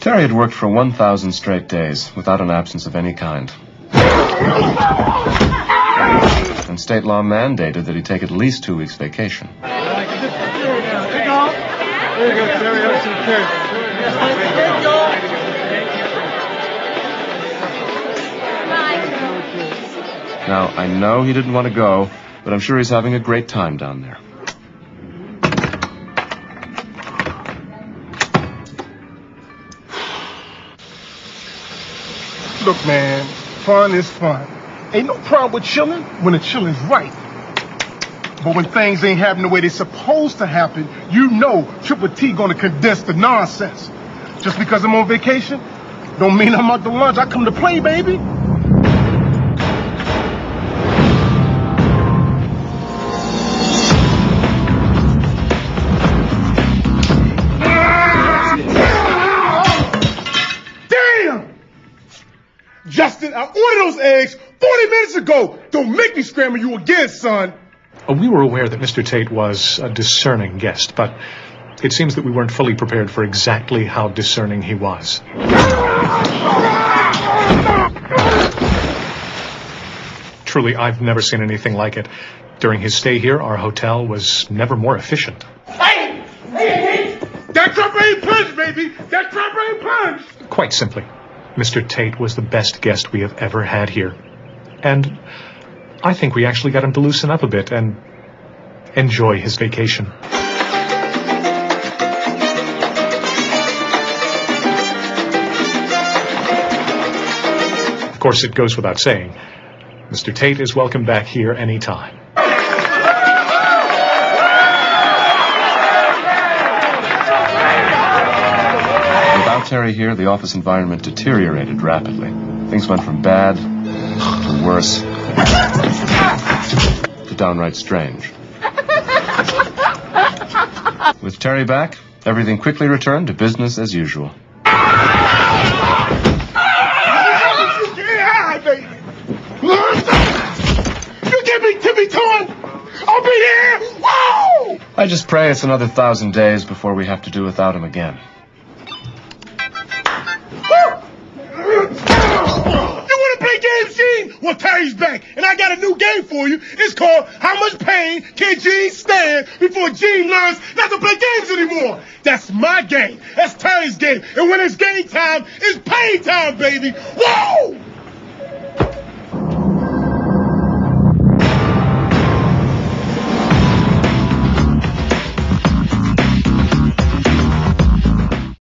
Terry had worked for 1,000 straight days without an absence of any kind. And state law mandated that he take at least two weeks vacation. Now, I know he didn't want to go, but I'm sure he's having a great time down there. Look, man, fun is fun. Ain't no problem with chilling when the chilling's right. But when things ain't happening the way they're supposed to happen, you know Triple T gonna condense the nonsense. Just because I'm on vacation, don't mean I'm out to lunch. I come to play, baby. Justin, I ordered those eggs 40 minutes ago. Don't make me scramble you again, son. Uh, We were aware that Mr. Tate was a discerning guest, but it seems that we weren't fully prepared for exactly how discerning he was. Truly, I've never seen anything like it. During his stay here, our hotel was never more efficient. Hey! Hey, hey! That crop ain't punched, baby! That crop ain't punched! Quite simply, Mr. Tate was the best guest we have ever had here. And I think we actually got him to loosen up a bit and enjoy his vacation. Of course, it goes without saying, Mr. Tate is welcome back here anytime. Here, the office environment deteriorated rapidly. Things went from bad to worse to downright strange. With Terry back, everything quickly returned to business as usual. You get me tippy torn! I'll be here! Whoa! I just pray it's another thousand days before we have to do without him again. Terry's back, and I got a new game for you. It's called How Much Pain Can Gene Stand Before Gene Learns Not to Play Games Anymore? That's my game. That's Terry's game. And when it's game time, it's pain time, baby. Whoa!